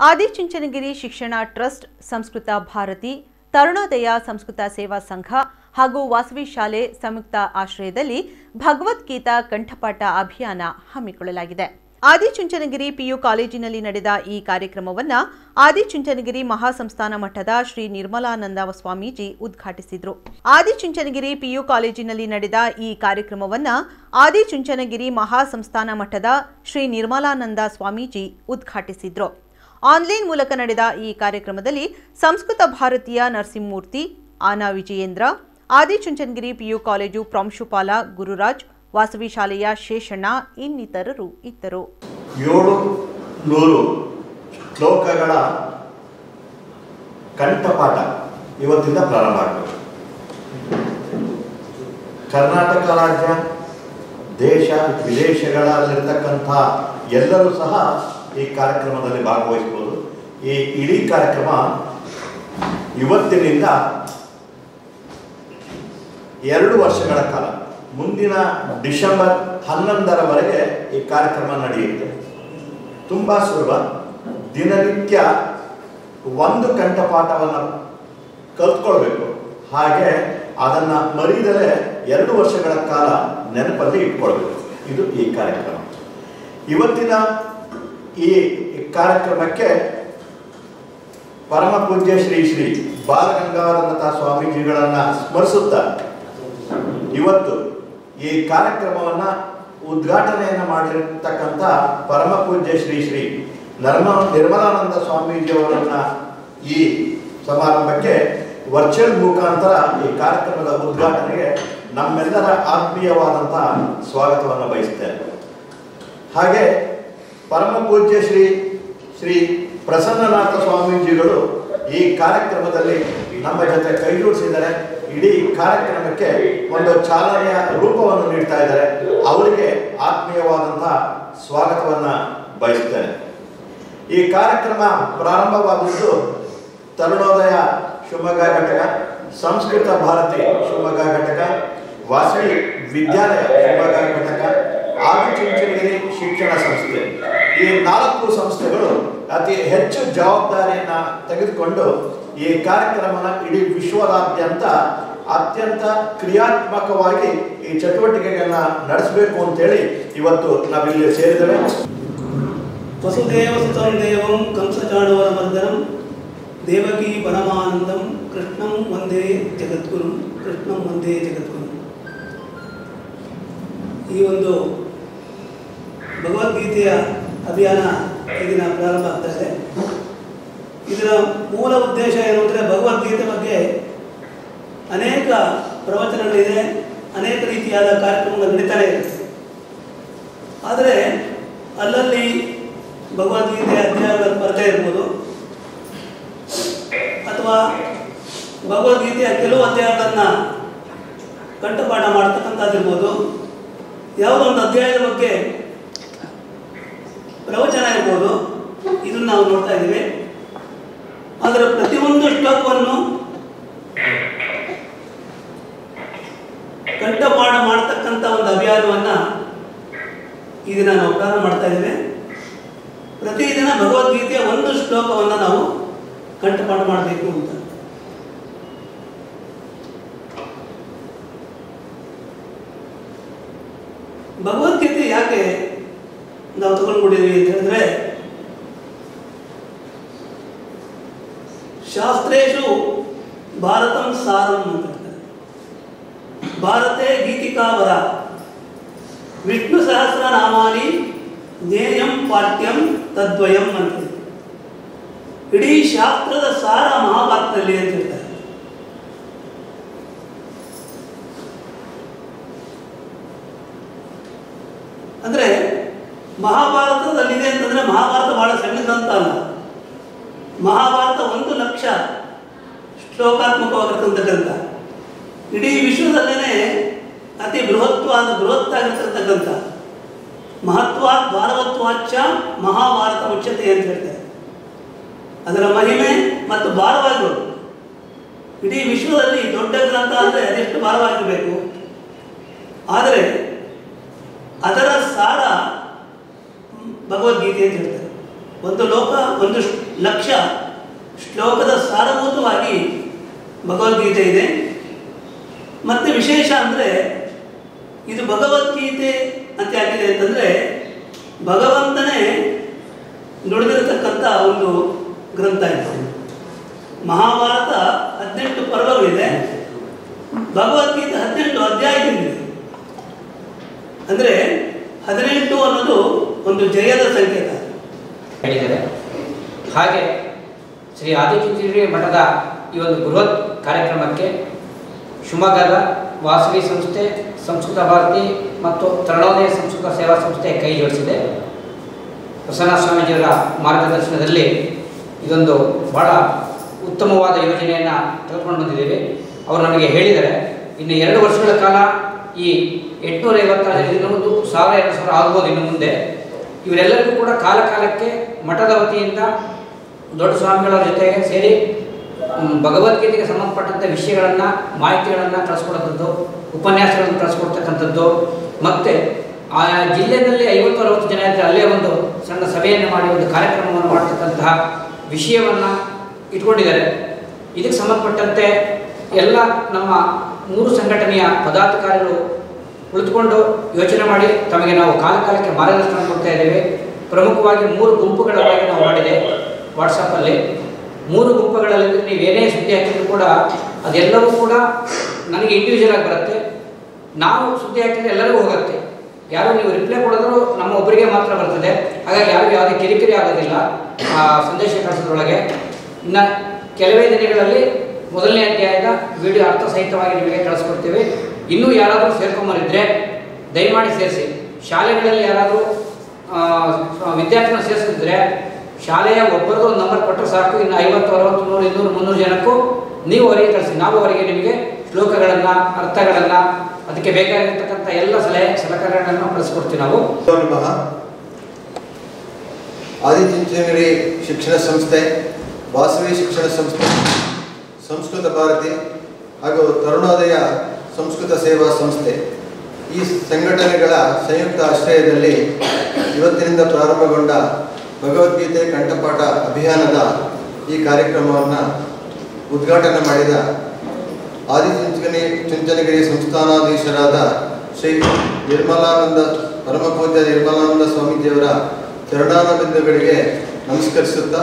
Adichunchanagiri Shikshana trust, Samskrita Bharati, Tarunodaya Samskrita Seva Sangha ಹಾಗೂ ವಾಸವಿ ಶಾಲೆ ಸಂಯುಕ್ತ ಆಶ್ರಯದಲ್ಲಿ ಭಗವದ್ಗೀತಾ ಕಂಠಪಾಠ ಅಭಿಯಾನ ಹಮ್ಮಿಕೊಳ್ಳಲಾಗಿದೆ. ಆದಿಚುಂಚನಗಿರಿ ಪಿಯು ಕಾಲೇಜಿನಲ್ಲಿ ನಡೆದ ಈ ಕಾರ್ಯಕ್ರಮವನ್ನು ಆದಿಚುಂಚನಗಿರಿ ಮಹಾಸಂಸ್ಥಾನ ಮಠದ ಶ್ರೀ ನಿರ್ಮಲಾನಂದ ಸ್ವಾಮೀಜಿ ಉದ್ಘಾಟಿಸಿದರು. ಆದಿಚುಂಚನಗಿರಿ ಪಿಯು ಕಾಲೇಜಿನಲ್ಲಿ ನಡೆದ ಈ ಕಾರ್ಯಕ್ರಮವನ್ನು ಆದಿಚುಂಚನಗಿರಿ ಮಹಾಸಂಸ್ಥಾನ ಮಠದ ಶ್ರೀ ನಿರ್ಮಲಾನಂದ ಸ್ವಾಮೀಜಿ ಉದ್ಘಾಟಿಸಿದರು. ಆನ್ಲೈನ್ ಮೂಲಕ ನಡೆದ ಈ ಕಾರ್ಯಕ್ರಮದಲ್ಲಿ ಸಂಸ್ಕೃತ ಭಾರತೀಯ ನರಸಿಂಹಮೂರ್ತಿ, ಆನಾ ವಿಜಯೇಂದ್ರ ಆದಿಚುಂಚನಗಿರಿ ಪಿಯು ಕಾಲೇಜು ಪ್ರಾಂಶುಪಾಲ ಗುರುರಾಜ್, ವಾಸವಿ ಶಾಲೆಯ ಶೇಷಣ್ಣ ಇನ್ನಿತರರು ಇದ್ದರು. ಏಳು ನೂರು ಶ್ಲೋಕಗಳ ಕಂಠಪಾಠ ಇವತ್ತಿಂದ ಪ್ರಾರಂಭ ಆಗ್ತದೆ. ಕರ್ನಾಟಕ ರಾಜ್ಯ, ದೇಶ, ವಿದೇಶಗಳಲ್ಲಿರ್ತಕ್ಕಂಥ ಎಲ್ಲರೂ ಸಹ ಈ ಕಾರ್ಯಕ್ರಮದಲ್ಲಿ ಭಾಗವಹಿಸ್ಬೋದು ಈ ಇಡೀ ಕಾರ್ಯಕ್ರಮ ಇವತ್ತಿನಿಂದ ಎರಡು ವರ್ಷಗಳ ಕಾಲ, ಮುಂದಿನ ಡಿಸೆಂಬರ್ ಹನ್ನೊಂದರವರೆಗೆ ಈ ಕಾರ್ಯಕ್ರಮ ನಡೆಯುತ್ತೆ. ತುಂಬ ಸುಲಭ. ದಿನನಿತ್ಯ ಒಂದು ಕಂಠಪಾಠವನ್ನು ಕಲ್ತ್ಕೊಳ್ಬೇಕು. ಹಾಗೆ ಅದನ್ನು ಮರೀದಲೇ ಎರಡು ವರ್ಷಗಳ ಕಾಲ ನೆನಪಲ್ಲಿ ಇಟ್ಕೊಳ್ಬೇಕು. ಇದು ಈ ಕಾರ್ಯಕ್ರಮ. ಇವತ್ತಿನ ಈ ಕಾರ್ಯಕ್ರಮಕ್ಕೆ ಪರಮ ಪೂಜ್ಯ ಶ್ರೀ ಶ್ರೀ ಬಾಲಗಂಗಾಧರನಾಥ ಸ್ವಾಮೀಜಿಗಳನ್ನ ಸ್ಮರಿಸುತ್ತಾ ಇವತ್ತು ಈ ಕಾರ್ಯಕ್ರಮವನ್ನ ಉದ್ಘಾಟನೆಯನ್ನು ಮಾಡಿರ್ತಕ್ಕಂಥ ಪರಮ ಪೂಜ್ಯ ಶ್ರೀ ಶ್ರೀ ನರ್ಮ ನಿರ್ಮಲಾನಂದ ಸ್ವಾಮೀಜಿಯವರನ್ನ ಈ ಸಮಾರಂಭಕ್ಕೆ ವರ್ಚುವಲ್ ಮುಖಾಂತರ ಈ ಕಾರ್ಯಕ್ರಮದ ಉದ್ಘಾಟನೆಗೆ ನಮ್ಮೆಲ್ಲರ ಆತ್ಮೀಯವಾದಂತಹ ಸ್ವಾಗತವನ್ನು ಬಯಸ್ತೇನೆ. ಹಾಗೆ ಪರಮ ಪೂಜ್ಯ ಶ್ರೀ ಶ್ರೀ ಪ್ರಸನ್ನನಾಥ ಸ್ವಾಮೀಜಿಗಳು ಈ ಕಾರ್ಯಕ್ರಮದಲ್ಲಿ ನಮ್ಮ ಜೊತೆ ಕೈಜೋಡಿಸಿದ್ದಾರೆ ಇಡೀ ಕಾರ್ಯಕ್ರಮಕ್ಕೆ ಒಂದು ಚಾಲನೆಯ ರೂಪವನ್ನು ನೀಡ್ತಾ ಇದ್ದಾರೆ. ಅವರಿಗೆ ಆತ್ಮೀಯವಾದಂತಹ ಸ್ವಾಗತವನ್ನ ಬಯಸ್ತೇನೆ ಈ ಕಾರ್ಯಕ್ರಮ ಪ್ರಾರಂಭವಾದದ್ದು ತರುಣೋದಯ ಶಿವಮೊಗ್ಗ ಘಟಕ, ಸಂಸ್ಕೃತ ಭಾರತಿ ಶಿವಮೊಗ್ಗ ಘಟಕ, ವಾಸವಿ ವಿದ್ಯಾಲಯ ಶಿವಮೊಗ್ಗ ಘಟಕ, ಆದಿಚುಂಚನಗಿರಿ ಶಿಕ್ಷಣ ಸಂಸ್ಥೆ. ಈ ನಾಲ್ಕು ಸಂಸ್ಥೆಗಳು ಅತಿ ಹೆಚ್ಚು ಜವಾಬ್ದಾರಿಯನ್ನ ತೆಗೆದುಕೊಂಡು ಈ ಕಾರ್ಯಕ್ರಮನ ಇಡೀ ವಿಶ್ವದಾದ್ಯಂತ ಅತ್ಯಂತ ಕ್ರಿಯಾತ್ಮಕವಾಗಿ ಈ ಚಟುವಟಿಕೆಗಳನ್ನ ನಡೆಸಬೇಕು ಅಂತೇಳಿ ಇವತ್ತು ನಾವಿಲ್ಲಿ ಸೇರಿದ್ದೇವೆ. ವಸುದೇವಸುತಂ ದೇವಂ ಕಂಸಚಾಣವರಮರ್ದನಂ ದೇವಕಿ ಪರಮಾನಂದಂ, ಕೃಷ್ಣಂ ಒಂದೇ ಜಗದ್ಗುರು, ಕೃಷ್ಣಂ ಒಂದೇ ಜಗದ್ಗುರು. ಈ ಒಂದು ಭಗವದ್ಗೀತೆಯ ಅಭಿಯಾನ ಈ ದಿನ ಪ್ರಾರಂಭ ಆಗ್ತಾ ಇದೆ. ಇದರ ಮೂಲ ಉದ್ದೇಶ ಏನು ಅಂದರೆ ಭಗವದ್ಗೀತೆ ಬಗ್ಗೆ ಅನೇಕ ಪ್ರವಚನಗಳಿದೆ, ಅನೇಕ ರೀತಿಯಾದ ಕಾರ್ಯಕ್ರಮಗಳು ನಡೀತಾನೆ ಇರುತ್ತೆ. ಆದರೆ ಅಲ್ಲಲ್ಲಿ ಭಗವದ್ಗೀತೆ ಅಧ್ಯಾಯಗಳನ್ನು ಸ್ಪರ್ಧೆ ಇರ್ಬೋದು. ಅಥವಾ ಭಗವದ್ಗೀತೆಯ ಕೆಲವು ಅಧ್ಯಾಯಗಳನ್ನು ಕಂಠಪಾಠ ಮಾಡ್ತಕ್ಕಂಥದ್ದಿರ್ಬೋದು. ಯಾವುದೋ ಒಂದು ಅಧ್ಯಾಯದ ಬಗ್ಗೆ ಪ್ರವಚನ ಇರ್ಬೋದು ಇದನ್ನು ನಾವು ನೋಡ್ತಾ ಇದ್ದೀವಿ. ಅದರ ಪ್ರತಿಯೊಂದು ಶ್ಲೋಕವನ್ನು ಕಂಠಪಾಠ ಮಾಡ್ತಕ್ಕಂಥ ಒಂದು ಅಭಿಯಾನವನ್ನು ಈ ದಿನ ನಾವು ಪ್ರಾರಂಭ ಮಾಡ್ತಾ ಇದ್ದೇವೆ. ಪ್ರತಿದಿನ ಭಗವದ್ಗೀತೆಯ ಒಂದು ಶ್ಲೋಕವನ್ನು ನಾವು ಕಂಠಪಾಠ ಮಾಡಬೇಕು ಅಂತ ಭಗವದ್ಗೀತೆ ಯಾಕೆ ನಾವು ತಗೊಂಡ್ಬಿಟ್ಟಿದ್ವಿ ಅಂತ ಹೇಳಿದ್ರೆ ಶಾಸ್ತ್ರೇಶು ಭಾರತಂ ಸಾರಂ ಅಂತ ಭಾರತೆ ಗೀತಿಕಾವರ. ವಿಷ್ಣು ಸಹಸ್ರನಾಮಾನಿ ಜ್ಞೇಯಂ ಪಾಠ್ಯಂ ತದ್ವಯಂ ಅಂತ ಇಡೀ ಶಾಸ್ತ್ರದ ಸಾರ ಮಹಾಭಾರತದಲ್ಲಿ ಅಂತ ಹೇಳ್ತಾರೆ ಅಂದ್ರೆ ಮಹಾಭಾರತದಲ್ಲಿದೆ ಅಂತಂದ್ರೆ ಮಹಾಭಾರತ ಬಹಳ ಸಣ್ಣದಂತ ಅಲ್ಲ. ಮಹಾಭಾರತ ಒಂದು ಲಕ್ಷ ಶ್ಲೋಕಾತ್ಮಕವಾಗಿರ್ತಕ್ಕಂಥ ಇಡೀ ವಿಶ್ವದಲ್ಲೇ ಅತಿ ಬೃಹತ್ವಾದ ಬೃಹತ್ತಾಗಿರ್ತಕ್ಕಂಥ ಮಹತ್ವ ಭಾರವತ್ವಾಚ ಮಹಾಭಾರತ ಮುಚ್ಚತೆ ಅಂತ ಹೇಳ್ತಾರೆ. ಅದರ ಮಹಿಮೆ ಮತ್ತು ಭಾರವಾಗಿರೋದು ಇಡೀ ವಿಶ್ವದಲ್ಲಿ ದೊಡ್ಡ ಗ್ರಂಥ ಅಂದರೆ ಅದೆಷ್ಟು ಭಾರವಾಗಿರಬೇಕು? ಆದರೆ ಅದರ ಸಾರ ಭಗವದ್ಗೀತೆ ಅಂತ ಹೇಳ್ತಾರೆ. ಒಂದು ಲೋಕ, ಒಂದು ಲಕ್ಷ ಶ್ಲೋಕದ ಸಾರಭೂತವಾಗಿ ಭಗವದ್ಗೀತೆ ಇದೆ. ಮತ್ತೆ ವಿಶೇಷ ಅಂದರೆ ಇದು ಭಗವದ್ಗೀತೆ ಅಂತ ಯಾಕಿದೆ ಅಂತಂದರೆ ಭಗವಂತನೇ ನುಡಿದಿರತಕ್ಕಂಥ ಒಂದು ಗ್ರಂಥ ಇದೆ. ಮಹಾಭಾರತ ಹದಿನೆಂಟು ಪರ್ವಗಳಿದೆ. ಭಗವದ್ಗೀತೆ ಹದಿನೆಂಟು ಅಧ್ಯಾಯದಿಂದ ಅಂದರೆ ಹದಿನೆಂಟು ಅನ್ನೋದು ಒಂದು ಜಯದ ಸಂಕೇತ. ಹೇಳಿದ್ದಾರೆ. ಹಾಗೆ ಶ್ರೀ ಆದಿಚುಂಚಿರಿ ಮಠದ ಈ ಒಂದು ಬೃಹತ್ ಕಾರ್ಯಕ್ರಮಕ್ಕೆ ಶಿವಮೊಗ್ಗದ ವಾಸವಿ ಸಂಸ್ಥೆ, ಸಂಸ್ಕೃತ ಭಾರತಿ ಮತ್ತು ತರುಣೋದಯ ಸಂಸ್ಕೃತ ಸೇವಾ ಸಂಸ್ಥೆ ಕೈ ಜೋಡಿಸಿದೆ. ಪ್ರಸನ್ನ ಸ್ವಾಮೀಜಿಯವರ ಮಾರ್ಗದರ್ಶನದಲ್ಲಿ ಇದೊಂದು ಬಹಳ ಉತ್ತಮವಾದ ಯೋಜನೆಯನ್ನು ತೆಗೆದುಕೊಂಡು ಬಂದಿದ್ದೇವೆ. ಅವರು ನಮಗೆ ಹೇಳಿದರೆ ಇನ್ನು ಎರಡು ವರ್ಷಗಳ ಕಾಲ ಈ ಎಂಟುನೂರ ಐವತ್ತಾರು ಇನ್ನೊಂದು ಸಾವಿರ ಎರಡು ಸಾವಿರ ಆಗ್ಬೋದು ಇನ್ನು ಮುಂದೆ. ಇವರೆಲ್ಲರಿಗೂ ಕೂಡ ಕಾಲಕಾಲಕ್ಕೆ ಮಠದ ವತಿಯಿಂದ ದೊಡ್ಡ ಸ್ವಾಮಿಗಳ ಜೊತೆಗೆ ಸೇರಿ ಭಗವದ್ಗೀತೆಗೆ ಸಂಬಂಧಪಟ್ಟಂಥ ವಿಷಯಗಳನ್ನು, ಮಾಹಿತಿಗಳನ್ನು ಕಳಿಸ್ಕೊಡೋಂಥದ್ದು, ಉಪನ್ಯಾಸಗಳನ್ನು ಕಳಿಸ್ಕೊಡ್ತಕ್ಕಂಥದ್ದು. ಮತ್ತು ಆ ಜಿಲ್ಲೆಯಲ್ಲಿ ಐವತ್ತು, ಅರವತ್ತು ಜನ ಇದ್ದರೆ ಅಲ್ಲೇ ಒಂದು ಸಣ್ಣ ಸಭೆಯನ್ನು ಮಾಡಿ ಒಂದು ಕಾರ್ಯಕ್ರಮವನ್ನು ಮಾಡ್ತಕ್ಕಂತಹ ವಿಷಯವನ್ನು ಇಟ್ಕೊಂಡಿದ್ದಾರೆ. ಇದಕ್ಕೆ ಸಂಬಂಧಪಟ್ಟಂತೆ ಎಲ್ಲ ನಮ್ಮ ಮೂರು ಸಂಘಟನೆಯ ಪದಾಧಿಕಾರಿಗಳು ಕುಳಿತುಕೊಂಡು ಯೋಚನೆ ಮಾಡಿ ತಮಗೆ ನಾವು ಕಾಲ ಕಾಲಕ್ಕೆ ಮಾರ್ಗದರ್ಶನ ಕೊಡ್ತಾ ಇದ್ದೇವೆ. ಪ್ರಮುಖವಾಗಿ ಮೂರು ಗುಂಪುಗಳಾಗಿ ನಾವು ಮಾಡಿದೆ ವಾಟ್ಸಪ್ಪಲ್ಲಿ ಮೂರು ಗುಂಪುಗಳಲ್ಲಿ ನೀವು ಏನೇ ಸುದ್ದಿ ಹಾಕಿದ್ರು ಕೂಡ ಅದೆಲ್ಲವೂ ಕೂಡ ನನಗೆ ಇಂಡಿವಿಜುವಲ್ ಆಗಿ ಬರುತ್ತೆ. ನಾವು ಸುದ್ದಿ ಹಾಕಿದ್ರೆ ಎಲ್ಲರಿಗೂ ಹೋಗುತ್ತೆ. ಯಾರು ನೀವು ರಿಪ್ಲೈ ಕೊಡಿದ್ರು ನಮ್ಮ ಒಬ್ಬರಿಗೆ ಮಾತ್ರ ಬರ್ತದೆ. ಹಾಗಾಗಿ ಯಾರಿಗೂ ಯಾವುದೇ ಕಿರಿಕಿರಿ ಆಗೋದಿಲ್ಲ. ಆ ಸಂದೇಶ ಕಳಿಸೋದ್ರೊಳಗೆ ಇನ್ನು ಕೆಲವೇ ದಿನಗಳಲ್ಲಿ ಮೊದಲನೇ ಅಧ್ಯಾಯದ ವಿಡಿಯೋ ಅರ್ಥಸಹಿತವಾಗಿ ನಿಮಗೆ ಕಳಿಸ್ಕೊಡ್ತೀವಿ. ಇನ್ನೂ ಯಾರಾದರೂ ಸೇರ್ಕೊಂಬರಿದ್ರೆ ದಯಮಾಡಿ ಸೇರಿಸಿ. ಶಾಲೆಗಳಲ್ಲಿ ಯಾರಾದರೂ ವಿದ್ಯಾರ್ಥಿನ ಸೇರಿಸಿದ್ರೆ ಶಾಲೆಯ ಒಬ್ಬರದ್ದು ಒಂದು ನಂಬರ್ ಕೊಟ್ಟರೆ ಸಾಕು. ಇನ್ನು ಐವತ್ತು, ಅರವತ್ತು, ನೂರು, ಇನ್ನೂರು, ಮುನ್ನೂರು ಜನಕ್ಕೂ ನೀವು ಅವರಿಗೆ ಕಳಿಸಿ. ನಾವು ಅವರಿಗೆ ನಿಮಗೆ ಶ್ಲೋಕಗಳನ್ನು, ಅರ್ಥಗಳನ್ನು, ಅದಕ್ಕೆ ಬೇಕಾಗಿರ್ತಕ್ಕಂಥ ಎಲ್ಲ ಸಲಹೆ, ಸಲಕರಣೆಗಳನ್ನು ಕಳಿಸ್ಕೊಡ್ತೀವಿ ನಾವು. ಆದಿಚುಂಚನಗಿರಿ ಶಿಕ್ಷಣ ಸಂಸ್ಥೆ, ವಾಸವಿ ಶಿಕ್ಷಣ ಸಂಸ್ಥೆ, ಸಂಸ್ಕೃತ ಭಾರತಿ ಹಾಗೂ ತರುಣೋದಯ ಸಂಸ್ಕೃತ ಸೇವಾ ಸಂಸ್ಥೆ. ಈ ಸಂಘಟನೆಗಳ ಸಂಯುಕ್ತ ಆಶ್ರಯದಲ್ಲಿ ಇವತ್ತಿನಿಂದ ಪ್ರಾರಂಭಗೊಂಡ ಭಗವದ್ಗೀತೆ ಕಂಠಪಾಠ ಅಭಿಯಾನದ ಈ ಕಾರ್ಯಕ್ರಮವನ್ನು ಉದ್ಘಾಟನೆ ಮಾಡಿದ ಆದಿಚುಂಚನಗಿರಿ ಚುಂಚನಗಿರಿ ಸಂಸ್ಥಾನಾಧೀಶರಾದ ಶ್ರೀ ನಿರ್ಮಲಾನಂದ, ಪರಮಪೂಜ್ಯ ನಿರ್ಮಲಾನಂದ ಸ್ವಾಮೀಜಿಯವರ ಚರಣಾನಂದಗಳಿಗೆ ನಮಸ್ಕರಿಸುತ್ತಾ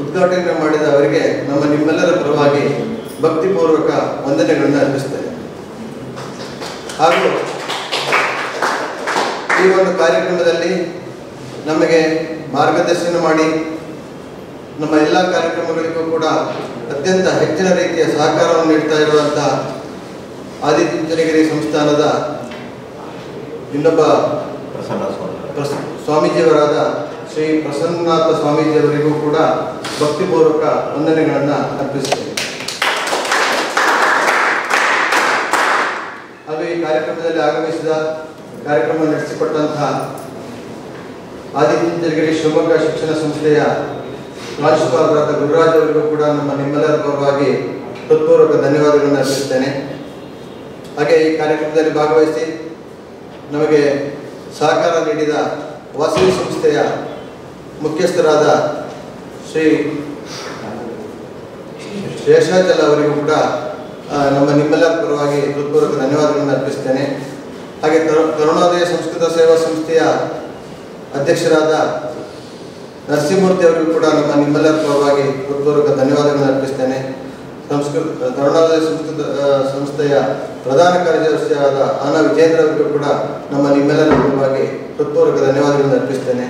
ಉದ್ಘಾಟನೆ ಮಾಡಿದ ಅವರಿಗೆ ನಮ್ಮ ನಿಮ್ಮೆಲ್ಲರ ಪರವಾಗಿ ಭಕ್ತಿಪೂರ್ವಕ ವಂದನೆಗಳನ್ನು ಅರ್ಪಿಸ್ತೇನೆ ಹಾಗೂ ಈ ಒಂದು ಕಾರ್ಯಕ್ರಮದಲ್ಲಿ ನಮಗೆ ಮಾರ್ಗದರ್ಶನ ಮಾಡಿ ನಮ್ಮ ಎಲ್ಲ ಕಾರ್ಯಕ್ರಮಗಳಿಗೂ ಕೂಡ ಅತ್ಯಂತ ಹೆಚ್ಚಿನ ರೀತಿಯ ಸಹಕಾರವನ್ನು ನೀಡ್ತಾ ಇರುವಂಥ ಆದಿತ್ಯಂಚನಗಿರಿ ಸಂಸ್ಥಾನದ ಇನ್ನೊಬ್ಬ ಪ್ರಸನ್ನ ಸ್ವಾಮಿ ಸ್ವಾಮೀಜಿಯವರಾದ ಶ್ರೀ ಪ್ರಸನ್ನನಾಥ ಸ್ವಾಮೀಜಿಯವರಿಗೂ ಕೂಡ ಭಕ್ತಿಪೂರ್ವಕ ವಂದನೆಗಳನ್ನು ಅರ್ಪಿಸ್ತೇನೆ ಹಾಗೂ ಈ ಕಾರ್ಯಕ್ರಮದಲ್ಲಿ ಆಗಮಿಸಿದ ಕಾರ್ಯಕ್ರಮ ನಡೆಸಿಕೊಟ್ಟಂತಹ ಆದಿಚುಂಚನಗಿರಿ ಶಿವಮೊಗ್ಗ ಶಿಕ್ಷಣ ಸಂಸ್ಥೆಯ ಪ್ರಾಂಶುಪಾಲರಾದ ಗುರುರಾಜ್ ಅವರಿಗೂ ಕೂಡ ನಮ್ಮ ನಿಮ್ಮೆಲ್ಲರ ಪರವಾಗಿ ಹೃತ್ಪೂರ್ವಕ ಧನ್ಯವಾದಗಳನ್ನು ಅರ್ಪಿಸುತ್ತೇನೆ. ಹಾಗೆ ಈ ಕಾರ್ಯಕ್ರಮದಲ್ಲಿ ಭಾಗವಹಿಸಿ ನಮಗೆ ಸಹಕಾರ ನೀಡಿದ ವಾಸವಿ ಸಂಸ್ಥೆಯ ಮುಖ್ಯಸ್ಥರಾದ ಶ್ರೀ ಶೇಷಾಚಲ ಅವರಿಗೂ ಕೂಡ ನಮ್ಮ ನಿಮ್ಮೆಲ್ಲರ ಪರವಾಗಿ ಹೃತ್ಪೂರ್ವಕ ಧನ್ಯವಾದಗಳನ್ನು ಅರ್ಪಿಸ್ತೇನೆ. ಹಾಗೆ ಕರುಣೋದಯ ಸಂಸ್ಕೃತ ಸೇವಾ ಸಂಸ್ಥೆಯ ಅಧ್ಯಕ್ಷರಾದ ನರಸಿಂಹಮೂರ್ತಿ ಅವರಿಗೂ ಕೂಡ ನಮ್ಮ ನಿಮ್ಮೆಲ್ಲರ ಪರವಾಗಿ ಹೃತ್ಪೂರ್ವಕ ಧನ್ಯವಾದಗಳನ್ನು ಅರ್ಪಿಸ್ತೇನೆ. ಸಂಸ್ಕೃತ ತರುಣೋದಯ ಸಂಸ್ಕೃತ ಸಂಸ್ಥೆಯ ಪ್ರಧಾನ ಕಾರ್ಯದರ್ಶಿಯಾದ ಅನ ವಿಜೇಂದ್ರ ಅವರಿಗೂ ಕೂಡ ನಮ್ಮ ನಿಮ್ಮೆಲ್ಲರ ಪರವಾಗಿ ಹೃತ್ಪೂರ್ವಕ ಧನ್ಯವಾದಗಳನ್ನು ಅರ್ಪಿಸ್ತೇನೆ.